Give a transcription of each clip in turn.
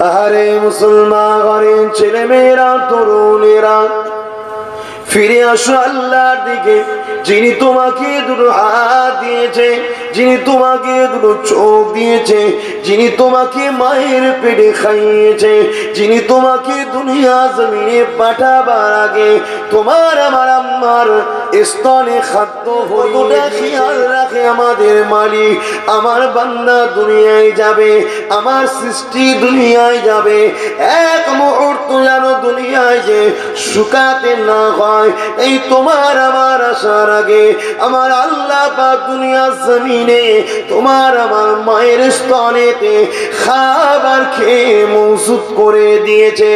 আরে মুসলমান ঘরের ছেলে মেয়েরা তরুণেরা, ফিরে আসো আল্লাহর দিকে, যিনি তোমাকে দুটো হাত দিয়েছে। যিনি তোমাকে দুটো চোখ দিয়েছে, যিনি তোমাকে মায়ের পেটে খাইয়েছে, যিনি তোমাকে দুনিয়া জমিনে পাঠাবার আগে তোমার আমার আম্মার স্তনে খাদ্য কতটা খেয়াল রাখে আমাদের মালিক, আমার বান্দা দুনিয়ায় যাবে, আমার সৃষ্টি দুনিয়ায় যাবে, এক মুহূর্ত যেন দুনিয়ায় যে শুকাতে না হয়, এই তোমার আমার আসার আগে আমার আল্লাহ পাক দুনিয়া জমিনে তোমার আমার মায়ের স্তনেতে খাবার খেয়ে মৌসুদ করে দিয়েছে।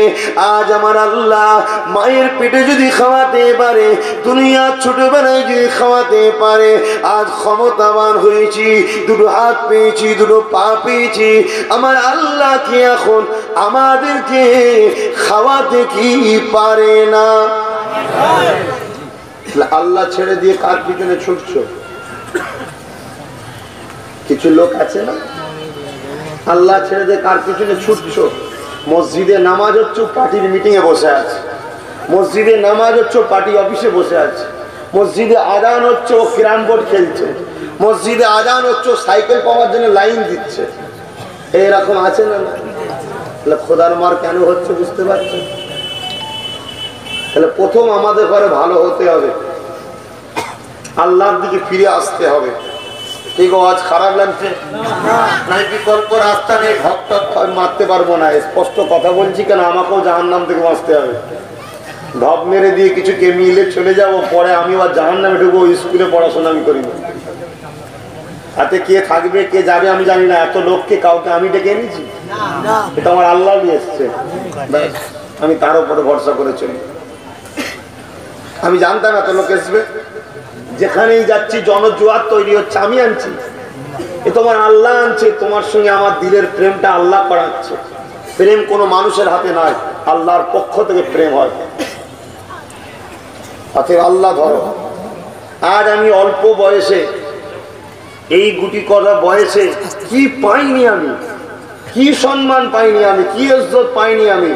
আজ আমার আল্লাহ মায়ের পেটে যদি খাওয়াতে পারে, দুনিয়া ছোটবেলায় যদি খাওয়াতে পারে, আজ ক্ষমতাবান হয়েছি, দুটো হাত পেয়েছি, দুটো পা পেয়েছি। আমার আল্লাহ কি এখন আমাদেরকে খাওয়াতে কি পারে না? আল্লাহ ছেড়ে দিয়ে কার পিছনে ছুটছ? কিছু লোক আছে না? আল্লাহ ছেড়ে কার পিছনে ছুটছ? মসজিদে নামাজ হচ্ছে, পার্টির মিটিং এ বসে আছে। মসজিদে নামাজ হচ্ছে, পার্টি অফিসে বসে আছে। মসজিদে আদান হচ্ছে, ও ক্রাম বোর্ড খেলছে। মসজিদে আদান হচ্ছে সাইকেল পাওয়ার জন্য লাইন দিচ্ছে। এরকম আছে না তাহলে খোদার মার কেন হচ্ছে বুঝতে পারছেন তাহলে প্রথম আমাদের ঘরে ভালো হতে হবে। আল্লাহর দিকে ফিরে আসতে হবে। আজ খারাপ লাগছে। মারতে পারব না। স্পষ্ট কথা বলছি কেন? আমাকেও থেকে হবে। ঢপ মেরে দিয়ে কিছু কে মিলে চলে যাব, পরে আমি আবার জাহান নামে ঢুকবো স্কুলে পড়াশোনা আমি করি না। কে থাকবে, কে যাবে আমি জানি না। এত লোককে কাউকে আমি ডেকে এনেছি? এটা আমার আল্লাহ নিয়ে এসছে। আমি তার উপরে ভরসা করে চলি। আমি জানতাম এত লোক আসবে যেখানেই যাচ্ছি, জনজুয়ার তৈরি হচ্ছে, আমি আনছি। এ তোমার আল্লাহ আনছে, তোমার সঙ্গে আমার দিলের প্রেমটা আল্লাহ করাচ্ছে প্রেম কোনো মানুষের হাতে নয়, আল্লাহর পক্ষ থেকে প্রেম হয়। অতএব আল্লাহ ধরো। আর আমি অল্প বয়সে, এই গুটি করা বয়সে কি পাইনি আমি? কি সম্মান পাইনি আমি? কি ইজ্জত পাইনি আমি?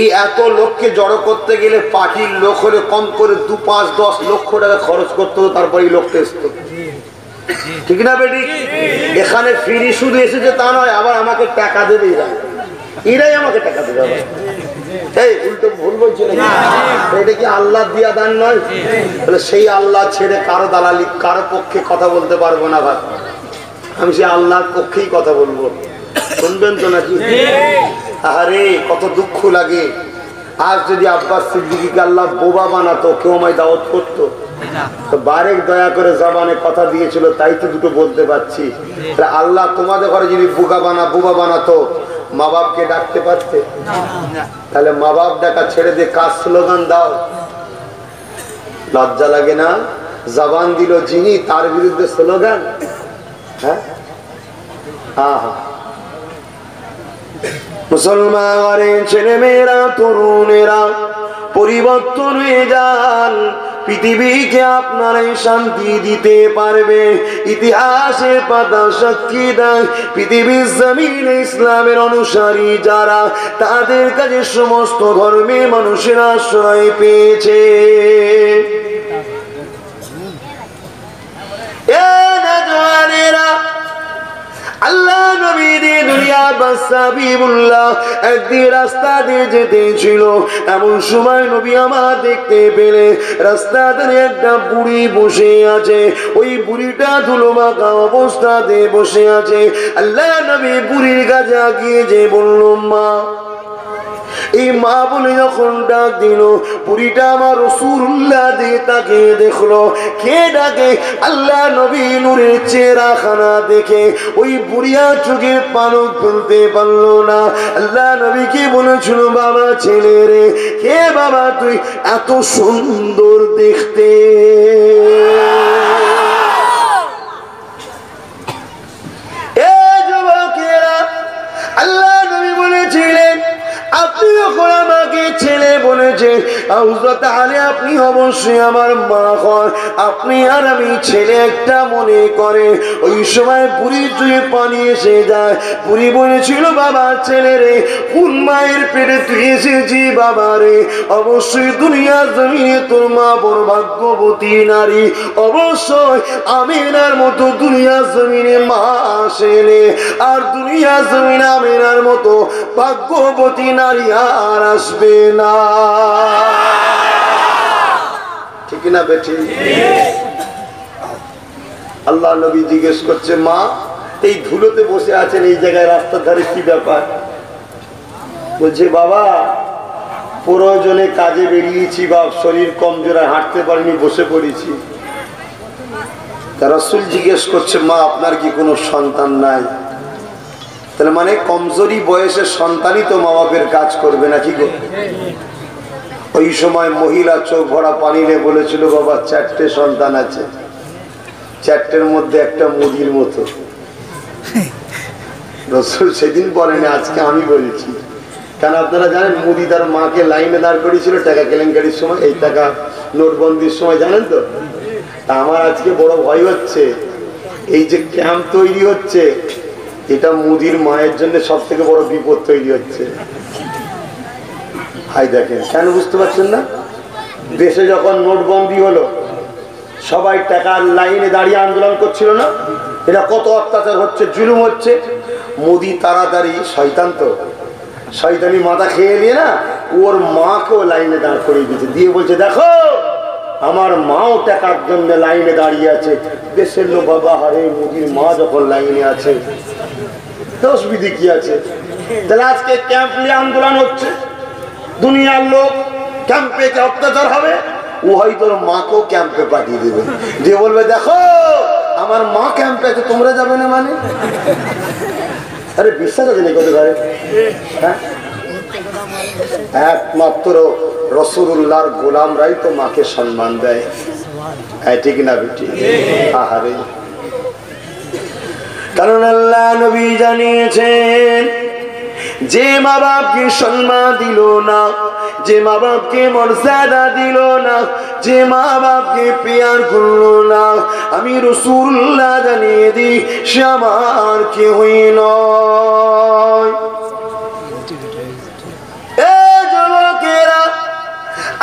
এই এত লোককে জড়ো করতে গেলে পার্টির লোক হলে কম করে দু পাঁচ, দশ লক্ষ টাকা খরচ করতে হতো তারপর এই লোকটা আসতো ঠিক না বেটি? এখানে ফিরি শুধু এসেছে তা নয়, আবার আমাকে টাকা দেবে এরা। এরাই আমাকে টাকা দেবে আবার? এটা কি দিয়া দান নয়? তাহলে সেই আল্লাহ ছেড়ে কারও দালালি, কারও পক্ষে কথা বলতে পারব না ভাই। আমি সেই আল্লাহর পক্ষেই কথা বলব। শুনবেন তো নাকি? আরে কত দুঃখ লাগে। আজ যদি আব্বাস সিদ্দিকিকে আল্লাহ বোবা বানাতো, কেউ আমায় দাওয়াত করতো। তো বারেক দয়া করে জবানে কথা দিয়েছিল, তাই তো দুটো বলতে পারছি। আল্লাহ তোমাদের ঘরে যদি বোকা বানা, বোবা বানাতো, মা বাপকে ডাকতে পারতে? তাহলে মা বাপ ডাকা ছেড়ে দিয়ে কাজ স্লোগান দাও? লজ্জা লাগে না? জবান দিল যিনি, তার বিরুদ্ধে স্লোগান? হ্যাঁ হ্যাঁ। হ্যাঁ মুসলমান ঘরের ছেলে মেয়েরা তরুণেরা, পরিবর্তন হয়ে যান। পৃথিবীকে আপনারাই শান্তি দিতে পারবে। ইতিহাসের পাতা সাক্ষী দেয়, পৃথিবীর জমিনে ইসলামের অনুসারী যারা, তাদের কাছে সমস্ত ধর্মের মানুষের আশ্রয় পেয়েছে। এ আল্লাহ নবী দিয়ে দুনিয়া বাসাবিবুল্লাহ একদিন রাস্তা দিয়ে যেতে ছিল। এমন সময় নবী আমার দেখতে পেলে। রাস্তা দিয়ে একটা বুড়ি বসে আছে। ওই বুড়িটা ধুলো মাখা অবস্থাতে বসে আছে। আল্লাহ নবী বুড়ির কাছে গিয়ে যে বলল, মা এই মা বলে যখন ডাক দিল, বুড়িটা আমার রসুল্লাহ দিয়ে তাকে দেখল। কে ডাকে? আল্লাহ নবী নূরের চেহারা খানা দেখে ওই বুড়িয়া চোখে পালক ফেলতে পারল না। আল্লাহ নবী নবীকে বলেছিল, বাবা ছেলে রে, কে বাবা তুই এত সুন্দর দেখতে? এ যুবকেরা, আল্লাহ আপনি যখন আমাকে ছেলে বলেছেন আলী, আপনি অবশ্যই আমার মা হন। আপনি আর আমি ছেলে একটা মনে করে। ওই সময় বুড়ির জুয়ে পানি এসে যায়। বুড়ি বলেছিল, বাবা, ছেলে রে, কোন মায়ের পেটে তুই এসেছি, বাবা রে? অবশ্যই দুনিয়ার জমিনে তোর মা বড় ভাগ্যবতী নারী। অবশ্যই আমিনার মতো দুনিয়ার জমিনে মা আসেনে আর দুনিয়া জমিনে আমিনার মতো ভাগ্যবতী নারী আর আসবে না। ঠিক না আল্লাহ নবী জিজ্ঞেস করছে, মা, এই ধুলোতে বসে আছেন, এই জায়গায় রাস্তার ধারে কি ব্যাপার? বলছে, বাবা, প্রয়োজনে কাজে বেরিয়েছি বা শরীর কমজোরে হাঁটতে পারিনি, বসে পড়েছি। তারা সুল জিজ্ঞেস করছে, মা, আপনার কি কোনো সন্তান নাই? তাহলে মানে কমজোরি বয়সের সন্তানই তো মা বাপের কাজ করবে না কি গো? ওই সময় মহিলা চোখ ভরা পানি নিয়ে বলেছিল, বাবা, চারটে সন্তান আছে। চারটের মধ্যে একটা মুদির মতো। রসুল সেদিন বলেনি, আজকে আমি বলেছি। কেন আপনারা জানেন, মোদি তার মাকে লাইনে দাঁড় করেছিল টাকা কেলেঙ্কারির সময়, এই টাকা নোটবন্দির সময়, জানেন তা আমার আজকে বড় ভয় হচ্ছে। এই যে ক্যাম্প তৈরি হচ্ছে এটা মুদির মায়ের জন্য সব থেকে বড় বিপদ তৈরি হচ্ছে। হাই দেখেন, কেন বুঝতে পারছেন না? দেশে যখন নোটবন্দি হলো, সবাই টাকার লাইনে দাঁড়িয়ে আন্দোলন করছিল না? এটা কত অত্যাচার হচ্ছে, জুলুম হচ্ছে। মোদি তাড়াতাড়ি, শয়তান তো, শয়তানি মাথা খেয়ে নিয়ে না, ওর মাকেও লাইনে দাঁড় করিয়ে দিয়েছে। দিয়ে বলছে, দেখো আমার মাও টাকার জন্য লাইনে দাঁড়িয়ে আছে। দেশের লোক বাবা হারে মোদির মা যখন লাইনে আছে অসুবিধে কি আছে? তাহলে আজকে ক্যাম্প নিয়ে আন্দোলন হচ্ছে। দুনিয়ার লোক ক্যাম্পে কে অত্যাচার হবে, ও হয়তো মাকেও ক্যাম্পে পাঠিয়ে দেবে। যে বলবে, দেখো, আমার মা ক্যাম্পে আছে, তোমরা যাবে না মানে? আরে বিশ্বাস আছে নাকি ঘরে হ্যাঁ? একমাত্র রসুল্লাহর গোলামরাই তো মাকে সম্মান দেয়। হ্যাঁ ঠিক না বেটি? আহারে। কারণ আল্লাহ নবী জানিয়েছেন, যে মা বাপকে সম্মান দিল না, যে মা বাপকে মর্যাদা দিল না, যে মা বাপকে পেয়ার করল না, আমি রসুল্লাহ জানিয়ে দিই, সে আমার কেহই নয়।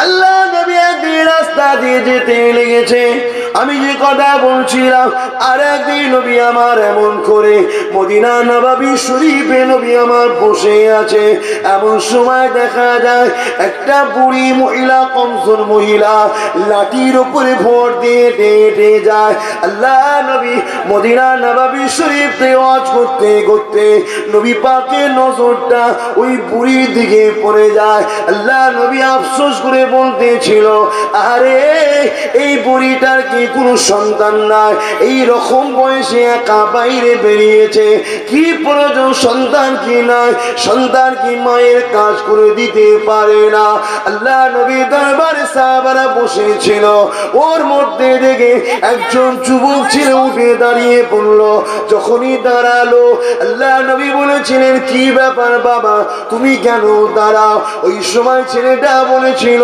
আল্লাহ নবী একদিন রাস্তা দিয়ে যেতে লেগেছে। আমি যে কথা বলছিলাম আর একদিন নবী আমার এমন করে মদিনা নবাবী শরীফে নবী আমার বসে আছে। এমন সময় দেখা যায়, একটা বুড়ি মহিলা কমসন মহিলা, লাঠির উপরে ভোট দিয়ে হেঁটে যায়। আল্লাহ নবী মদিনা নবাবী শরীফ ওয়াজ করতে করতে নবী পাকে নজরটা ওই বুড়ির দিকে পড়ে যায়। আল্লাহ নবী আফসোস করে বলতেছিল আরে, এই বুড়িটার কি কোনো সন্তান নাই? এই রকম বয়সে একা বাইরে বেরিয়েছে। কি প্রয়োজন? সন্তান কি নাই? সন্তান কি মায়ের কাজ করে দিতে পারে না? আল্লাহ নবী দরবারে সাহাবারা বসেছিল। ওর মধ্যে দেখে একজন যুবক ছিল উঠে দাঁড়িয়ে পড়ল যখনই দাঁড়াল, আল্লাহ নবী বলেছিলেন, কি ব্যাপার বাবা? তুমি কেন দাঁড়াও? ওই সময় ছেলেটা বলেছিল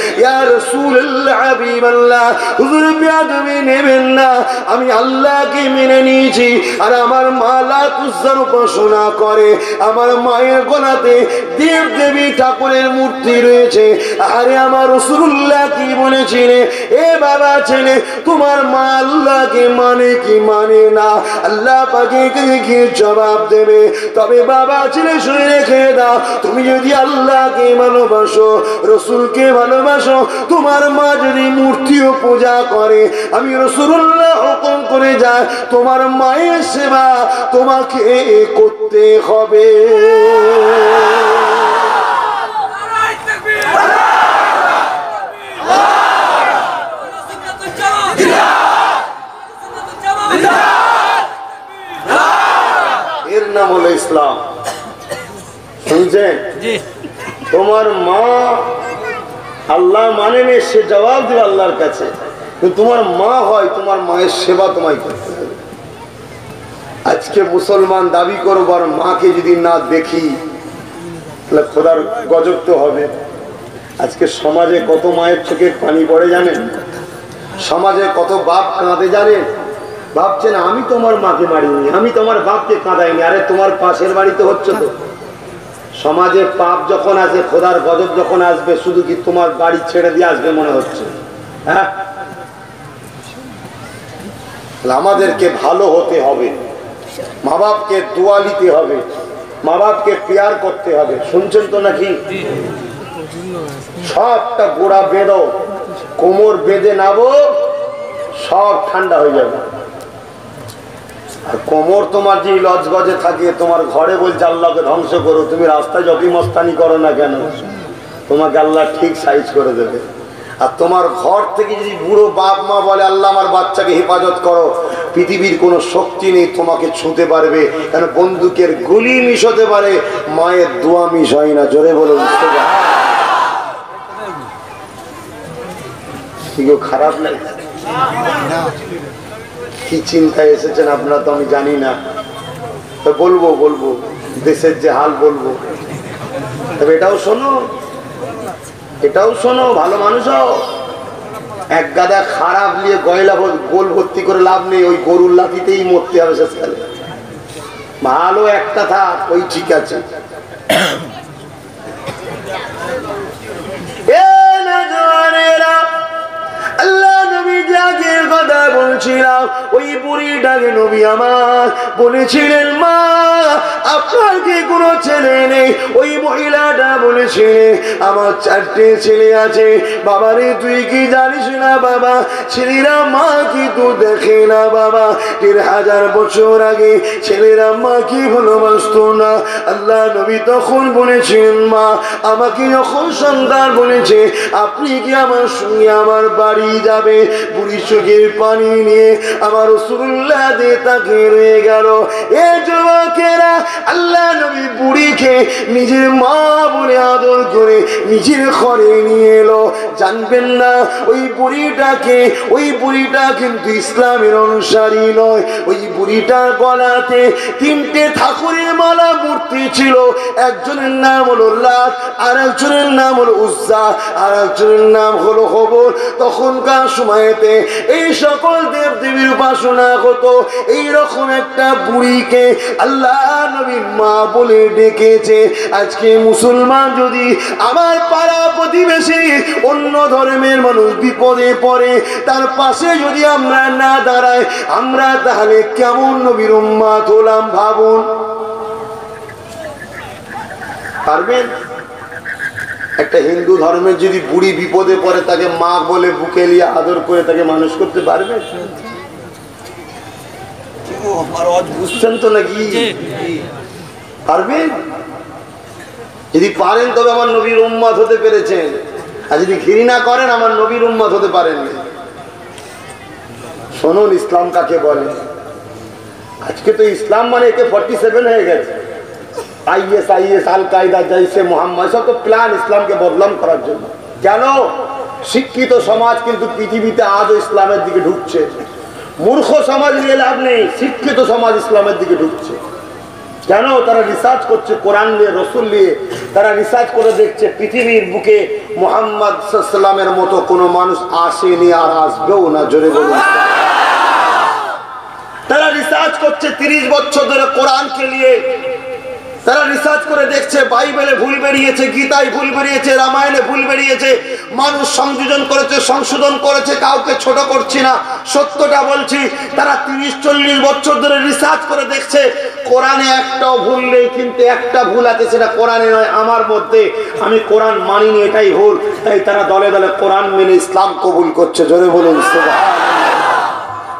আমি আল্লাহকে মেনে নিয়েছি, আর আমার মালা তুজার উপাসনা করে। আমার মায়ের গলাতে দেব দেবী ঠাকুরের মূর্তি রয়েছে। আরে আমার রসুল্লাহ কি বলেছিলে? এ বাবা ছেলে, তোমার মা আল্লাহকে মানে কি মানে না? আল্লাহ পাকে কি জবাব দেবে? তবে বাবা ছেলে শুনে রেখে দাও, তুমি যদি আল্লাহকে ভালোবাসো, রসুলকে ভালোবাসো তোমার মা মূর্তিও পূজা করে আমি রসুল্লাহ হুকুম করে যায় তোমার মায়ের সেবা তোমাকে করতে হবে। ইসলাম। শুনছেন? তোমার মা আল্লাহ মানে নে, সে জবাব দেবে আল্লাহর কাছে। তোমার মা হয়, তোমার মায়ের সেবা তোমায় করতে হবে। আজকে মুসলমান দাবি করবার মাকে যদি না দেখি, তাহলে খোদার গজব তো হবে। আজকে সমাজে কত মায়ের চোখে পানি পড়ে জানেন? সমাজে কত বাপ কাঁদে জানেন? ভাবছেন, আমি তোমার মাকে মারিনি, আমি তোমার বাপকে কাঁদাইনি, আরে তোমার পাশের বাড়িতে হচ্ছে তো। সমাজে পাপ যখন আসে, খোদার গজব যখন আসবে, শুধু কি তোমার বাড়ি ছেড়ে দিয়ে আসবে মনে হচ্ছে? হ্যাঁ? আমাদেরকে ভালো হতে হবে। মা বাপকে দোয়া নিতে হবে। মা বাপকে পেয়ার করতে হবে। শুনছেন তো নাকি? সবটা গোড়া বেঁধো। কোমর বেঁধে নাবো, সব ঠান্ডা হয়ে যাবে। আর কোমর তোমার যে লজ গজে থাকে, তোমার ঘরে বলছে, আল্লাহকে ধ্বংস করো, তুমি রাস্তায় যতই মস্তানি করো না কেন, তোমাকে আল্লাহ ঠিক সাইজ করে দেবে। আর তোমার ঘর থেকে যদি বুড়ো বাপ মা বলে, আল্লাহ আমার বাচ্চাকে হেফাজত করো, পৃথিবীর কোনো শক্তি নেই, তোমাকে ছুঁতে পারবে, কেন বন্দুকের গুলি মিশ হতে পারে, মায়ের দোয়া মিশ হয় না। জোরে বলে বুঝতে পারে খারাপ লাগে কি চিন্তায় এসেছেন আপনারা তো আমি জানি না। তো বলব বলব, দেশের যে হাল বলব। তবে এটাও শোনো এটাও শোনো, ভালো মানুষ এক গাদা খারাপ নিয়ে গয়লা গোল ভর্তি করে লাভ নেই, ওই গরুর লাঠিতেই মরতে হবে শেষকালে। ভালো একটা থাক, ওই ঠিক আছে। বলেছিলেন, মা, আপনার কি কোনো ছেলে নেই? ওই মহিলাটা আমার চারটে ছেলে আছে তুই কি জানিস না বাবা? ছেলেরা মা দেখে না বাবা? দেড় হাজার বছর আগে ছেলেরা মা কি ভালোবাসত না? আল্লাহ নবী তখন বলেছেন মা, আমাকে যখন সন্তান বলেছে, আপনি কি আমার সঙ্গে আমার বাড়ি যাবে বুড়ি চোখের পানি নিয়ে আমার রসুল্লাহ দিয়ে তাকে রয়ে গেল। এ যুবকেরা, আল্লাহ নবী বুড়িকে নিজের মা বলে আদর করে নিজের ঘরে নিয়ে এলো। জানবেন না, ওই বুড়িটাকে, ওই বুড়িটা কিন্তু ইসলামের অনুসারী নয়। ওই বুড়িটার গলাতে তিনটে ঠাকুরের মালা মূর্তি ছিল। একজনের নাম হলো লাত আর একজনের নাম হলো উজ্জা আর একজনের নাম হলো খবর তখনকার সময়তে এই সকল দেব দেবীর উপাসনা হতো। এইরকম একটা বুড়িকে আল্লাহ নবী মা বলে ডেকেছে। আজকে মুসলমান যদি আমার পাড়া প্রতিবেশী অন্য ধর্মের মানুষ বিপদে পড়ে, তার পাশে যদি আমরা না দাঁড়াই, আমরা তাহলে কেমন নবীর উম্মাত হলাম ভাবুন? পারবেন? একটা হিন্দু ধর্মের যদি বুড়ি বিপদে পড়ে তাকে মা বলে বুকে নিয়ে আদর করে তাকে মানুষ করতে পারবে? বুঝছেন তো নাকি? পারবেন যদি পারেন তবে আমার নবীর উম্মাদ হতে পেরেছেন। আর যদি ঘৃণা করেন আমার নবীর উম্মাদ হতে পারেন শুনুন ইসলাম কাকে বলে? আজকে তো ইসলাম মানে একে ফর্টি সেভেন হয়ে গেছে। আইএস আইএস, আল কায়দা জৈসে মোহাম্মদ সব তো প্ল্যান ইসলামকে বদলাম করার জন্য। কেন শিক্ষিত সমাজ কিন্তু পৃথিবীতে আজও ইসলামের দিকে ঢুকছে। মূর্খ সমাজ নিয়ে লাভ নেই, শিক্ষিত সমাজ ইসলামের দিকে ঢুকছে। কেন তারা রিসার্চ করছে, কোরআন নিয়ে, রসুল নিয়ে, তারা রিসার্চ করে দেখছে, পৃথিবীর বুকে মোহাম্মদ সাল্লামের মতো কোনো মানুষ আসেনি আর আসবেও না, জোরে বলুন। তারা রিসার্চ করছে, তিরিশ বছর ধরে কোরআনকে নিয়ে তারা রিসার্চ করে দেখছে, বাইবেলে ভুল বেরিয়েছে, গীতায় ভুল বেরিয়েছে, রামায়ণে ভুল বেরিয়েছে। মানুষ সংযোজন করেছে, সংশোধন করেছে, কাউকে ছোট করছি না। সত্যটা বলছি, তারা তিরিশ, চল্লিশ বছর ধরে রিসার্চ করে দেখছে, কোরআনে একটাও ভুল নেই, কিন্তু একটা ভুল আছে, সেটা কোরআনে নয়, আমার মধ্যে। আমি কোরআন মানিনি, এটাই ভুল। তাই তারা দলে দলে কোরআন মেনে ইসলাম কবুল করছে, জোরে বলুন।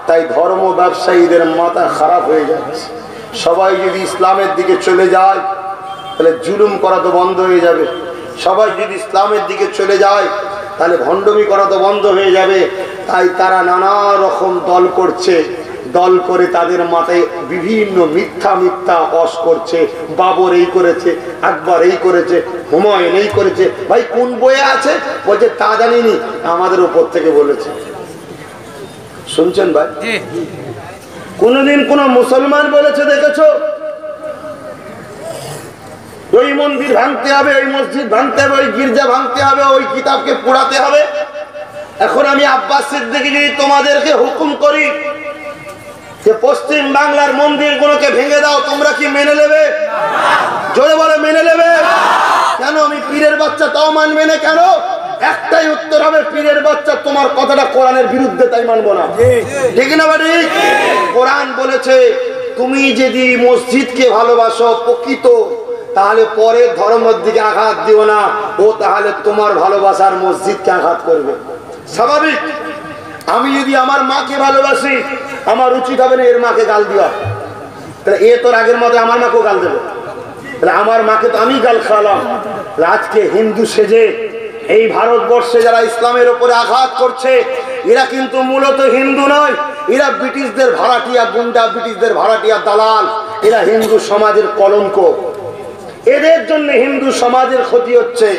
তাই ধর্ম ব্যবসায়ীদের মাথা খারাপ হয়ে যাচ্ছে। সবাই যদি ইসলামের দিকে চলে যায়, তাহলে জুলুম করা তো বন্ধ হয়ে যাবে। সবাই যদি ইসলামের দিকে চলে যায়, তাহলে ভণ্ডমি করা তো বন্ধ হয়ে যাবে। তাই তারা নানা রকম দল করছে। দল করে তাদের মাথায় বিভিন্ন মিথ্যা মিথ্যা অস করছে। বাবর এই করেছে, আকবর এই করেছে, হুমায়ুন এই করেছে। ভাই, কোন বইয়ে আছে? বলছে, তা জানিনি। আমাদের উপর থেকে বলেছে। শুনছেন ভাই? কোনদিন কোন মুসলমান বলেছে, দেখেছ? ওই মন্দির ভাঙতে হবে, ওই মসজিদ ভাঙতে হবে, ওই গির্জা ভাঙতে হবে, ওই কিতাবকে পোড়াতে হবে। এখন আমি আব্বাস সিদ্দিকি যদি তোমাদেরকে হুকুম করি যে পশ্চিম বাংলার মন্দিরগুলোকে ভেঙে দাও, তোমরা কি মেনে নেবে? জোরে বলে, মেনে নেবে? কেন আমি পীরের বাচ্চা তাও মানবে না কেন? একটাই উত্তর হবে পীরের বাচ্চা তোমার কথাটা কোরআনের বিরুদ্ধে তাই মানবো না। ঠিক না বাড়ি? কোরআন বলেছে তুমি যদি মসজিদকে ভালোবাসো প্রকৃত তাহলে পরে ধর্মের দিকে আঘাত দিও না ও তাহলে তোমার ভালোবাসার মসজিদকে আঘাত করবে। স্বাভাবিক। আমি যদি আমার মাকে ভালোবাসি আমার উচিত হবে না এর মাকে গাল দেওয়া। তাহলে এ তোর আগের মতো আমার মাকেও গাল দেবে। তাহলে আমার মাকে তো আমি গাল খাওয়ালাম। আজকে হিন্দু সেজে এই ভারতবর্ষে যারা ইসলামের ওপরে আঘাত করছে, এরা কিন্তু মূলত হিন্দু নয়। এরা ব্রিটিশদের ভাড়াটিয়া গুন্ডা, ব্রিটিশদের ভাড়াটিয়া দালাল। এরা হিন্দু সমাজের কলঙ্ক। এদের জন্য হিন্দু সমাজের ক্ষতি হচ্ছে।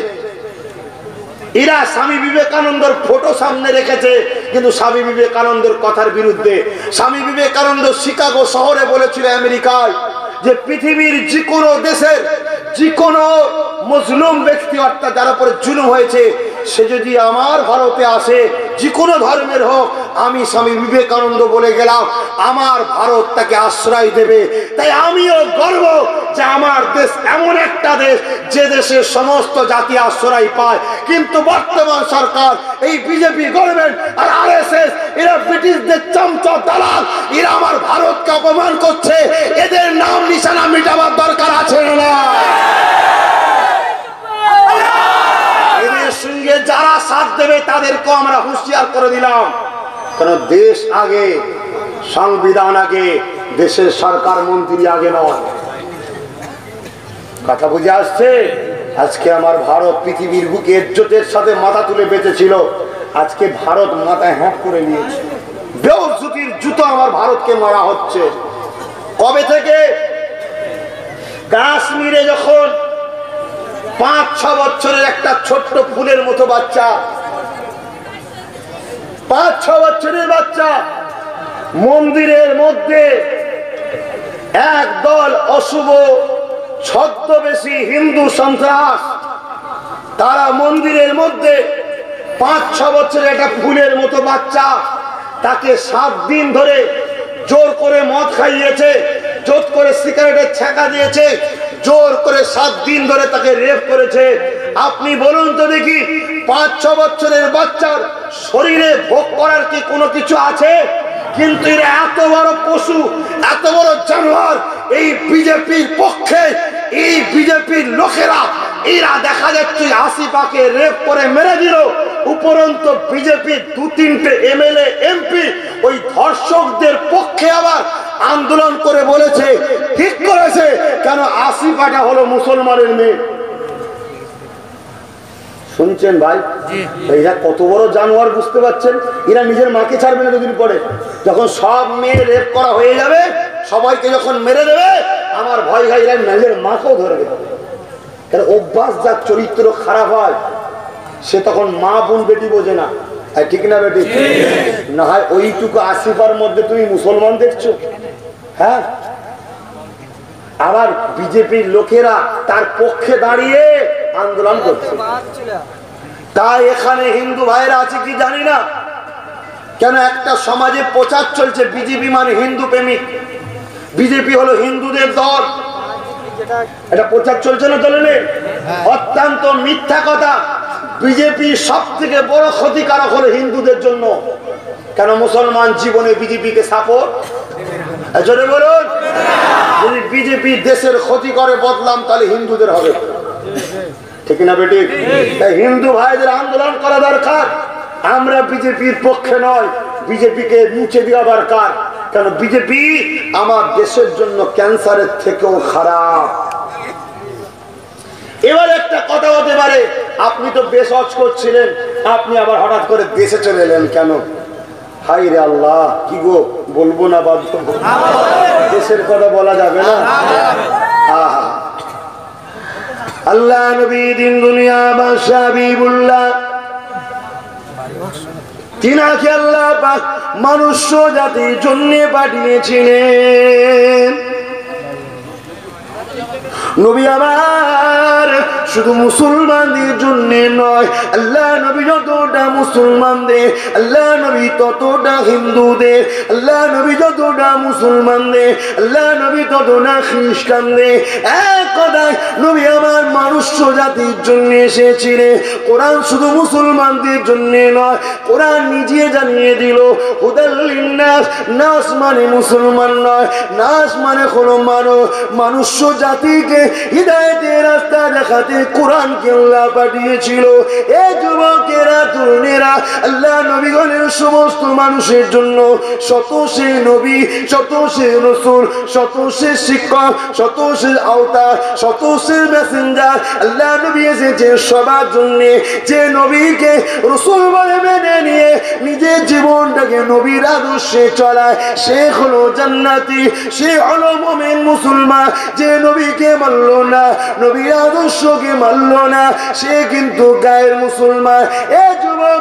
এরা স্বামী বিবেকানন্দর ফটো সামনে রেখেছে, কিন্তু স্বামী বিবেকানন্দের কথার বিরুদ্ধে। স্বামী বিবেকানন্দ শিকাগো শহরে বলেছিল আমেরিকায় যে পৃথিবীর যে কোনো দেশের যে কোনো মজলুম ব্যক্তি অর্থাৎ যার উপরে জুলুম হয়েছে, সে যদি আমার ভারতে আসে, যে কোনো ধর্মের হোক, আমি স্বামী বিবেকানন্দ বলে গেলাম, আমার ভারত তাকে আশ্রয় দেবে। তাই আমিও গর্ব যে আমার দেশ এমন একটা দেশ, যে দেশে সমস্ত জাতি আশ্রয় পায়। কিন্তু বর্তমান সরকার, এই বিজেপি গভর্নমেন্ট আর আর এরা ব্রিটিশদের চমচা দালাল, এরা আমার ভারতকে অপমান করছে। এদের নাম নিশানা মিটাবার দরকার আছে না এদের সঙ্গে যারা সাথ দেবে তাদেরকেও আমরা হুঁশিয়ার করে দিলাম। কারণ দেশ আগে, সংবিধান আগে, দেশের সরকার মন্ত্রী আগে নয়। কথা বুঝে আসছে? আজকে আমার ভারত পৃথিবীর বুকে ইজ্জতের সাথে মাথা তুলে বেঁচেছিল। আজকে ভারত মাথায় হ্যাঁ করে নিয়েছে। বেউজুতির জুতো আমার ভারতকে মারা হচ্ছে। কবে থেকে? কাশ্মীরে যখন পাঁচ, ছ বছরের একটা ছোট্ট ফুলের মতো বাচ্চা। পাঁচ, ছ বছরের বাচ্চা মন্দিরের মধ্যে এক দল অশুভ, ছদ্মবেশী হিন্দু সন্ত্রাস। তারা মন্দিরের মধ্যে পাঁচ, ছ বছরের একটা ফুলের মতো বাচ্চা তাকে সাত দিন ধরে জোর করে মদ খাইয়েছে, জোর করে সিগারেটের ছ্যাঁকা দিয়েছে। জোর করে সাত দিন ধরে তাকে রেপ করেছে। আপনি বলুন তো দেখি পাঁচ ছ বছরের বাচ্চার শরীরে ভোগ করার কি কোনো কিছু আছে? কিন্তু এরা এত বড় পশু, এত বড় জানোয়ার, এই বিজেপির পক্ষে, এই বিজেপির লোকেরা, এরা দেখা যাচ্ছে আসিফাকে রেপ করে মেরে দিল। উপরন্ত বিজেপির দু তিনটে এমএলএ, এমপি, ওই ধর্ষকদের পক্ষে আবার আন্দোলন করে বলেছে, ঠিক করেছে, কেন আসিফাটা হলো মুসলমানের মেয়ে। শুনছেন ভাই? এরা কত বড় জানোয়ার বুঝতে পারছেন? এরা নিজের মাকে ছাড়বে না দুদিন পরে। যখন সব মেয়ে রেপ করা হয়ে যাবে সবাইকে যখন মেরে দেবে আমার ভয় ভাই এরা নিজের মাকেও ধরে দেবে কারণ অভ্যাস যার চরিত্র খারাপ হয় সে তখন মা বোন বেটি বোঝে না। আর ঠিক না বেটি? না হয় ওইটুকু আসিফার মধ্যে তুমি মুসলমান দেখছ? হ্যাঁ? আবার বিজেপির লোকেরা তার পক্ষে দাঁড়িয়ে আন্দোলন করছে। তাই এখানে হিন্দু ভাইরা আছে কি জানি না? কেন একটা সমাজে প্রচার চলছে বিজেপি মানে হিন্দু প্রেমিক। বিজেপি হলো হিন্দুদের দল। এটা প্রচার চলছে না চলে অত্যন্ত মিথ্যা কথা। বিজেপি সব থেকে বড় ক্ষতিকারক হলো হিন্দুদের জন্য। কেন মুসলমান জীবনে বিজেপিকে সাপোর্ট জোরে বলুন। যদি বিজেপি দেশের ক্ষতি করে বদলাম তাহলে হিন্দুদের হবে। ঠিক না বেটি? হিন্দু ভাইদের আন্দোলন করা দরকার। আমরা বিজেপির পক্ষে নয় বিজেপিকে মুছে দেওয়া দরকার। কেন বিজেপি আমার দেশের জন্য ক্যান্সারের থেকেও খারাপ। এবার একটা কথা হতে পারে আপনি তো বেশ অজ করছিলেন আপনি আবার হঠাৎ করে দেশে চলে এলেন কেন? হাই রে আল্লাহ, কি গো, বলব না বাধ্য দেশের কথা বলা যাবে না? আল্লাহ নবী দিন দুনিয়া বাদশাহ হাবিবুল্লাহ। তিনাকে আল্লাহ পাক মনুষ্য জাতির জন্য পাঠিয়েছিলেন। নবী আমার শুধু মুসলমানদের জন্য নয়, আল্লাহ নবী যতটা মুসলমানদের, আল্লাহ নবী ততটা হিন্দুদের, আল্লাহ নবী যতটা মুসলমানদের, আল্লাহ নবী ততটা খ্রিস্টানদের। এক কথায়, নবী আমার মানুষ জাতির জন্য এসেছিলেন। কোরআন শুধু মুসলমানদের জন্য নয়, কোরআন নিজে জানিয়ে দিল হুদাল্লিন নাস মানে মুসলমান নয়, নাস মানে কোনো মানুষ মানুষ জাতিকে হৃদায়তের রাস্তা দেখাতে কোরআনকে আল্লাহ পাঠিয়েছিল। এ যুবকেরা, তরুণেরা, আল্লাহ নবীগণের সমস্ত মানুষের জন্য শত সে নবী, শত সে রসুল, শত সে শিক্ষক, শত সে আওতা শত সে মেসেঞ্জার, আল্লাহ নবী এসেছে সবার জন্য। যে নবীকে রসুল বলে মেনে নিয়ে নিজের জীবনটাকে নবীর আদর্শে চলায়, সে হলো জান্নাতি, সে হলো মোমেন মুসলমান। যে নবীকে মানল না, নবীর আদর্শকে মানল না সে কিন্তু গায়ের মুসলমান। এ যুবকেরা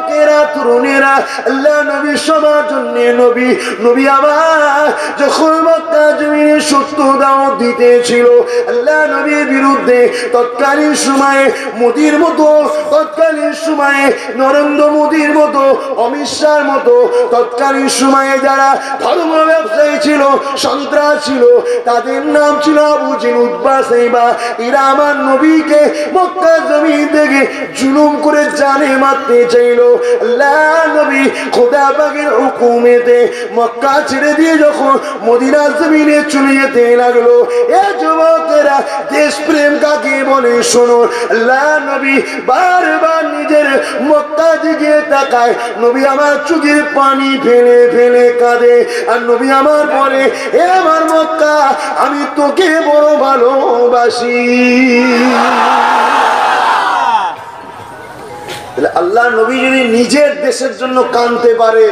তরুণেরা, আল্লাহ নবী সবার জন্য নবী নবী আমার যখন মক্কা জমিনে সত্য দাওয়াত দিতেছিল, আল্লাহ নবীর বিরুদ্ধে তৎকালীন সময়ে মোদির মতো, তৎকালীন সময়ে নরেন্দ্র মোদির মতো, অমিত মতো, তৎকালীন সময়ে যারা ধর্ম ব্যবসায়ী ছিল, সন্ত্রাস ছিল, তাদের নাম ছিল এরা আমার নবীকে মক্কা জমিন থেকে জুলুম করে জানে মারতে চাইল। নবী, খোদা মক্কা ছেড়ে দিয়ে যখন লাগল, এ বলে শোনো। নবী বারবার নিজের মক্কা তাকায়, নবী আমার পানি ফেলে ফেলে কাঁদে। আর নবী আমার বলে, এ আমার মক্কা, আমি তোকে বড় ভালোবাসি। তাহলে আল্লাহ নবী যদি নিজের দেশের জন্য কানতে পারে,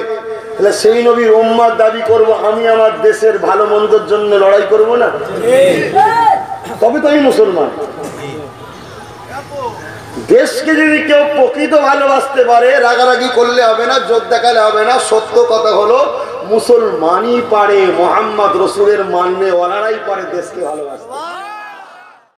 তাহলে সেই নবীর উম্মার দাবি করব, আমি আমার দেশের ভালো মন্দর জন্য লড়াই করব না? তবে তো আমি মুসলমান। দেশকে যদি কেউ প্রকৃত ভালোবাসতে পারে, রাগারাগি করলে হবে না, জোর দেখালে হবে না। সত্য কথা হলো, মুসলমানই পারে, মোহাম্মদ রসুলের মান্য ওনারাই পারে দেশকে ভালোবাসতে।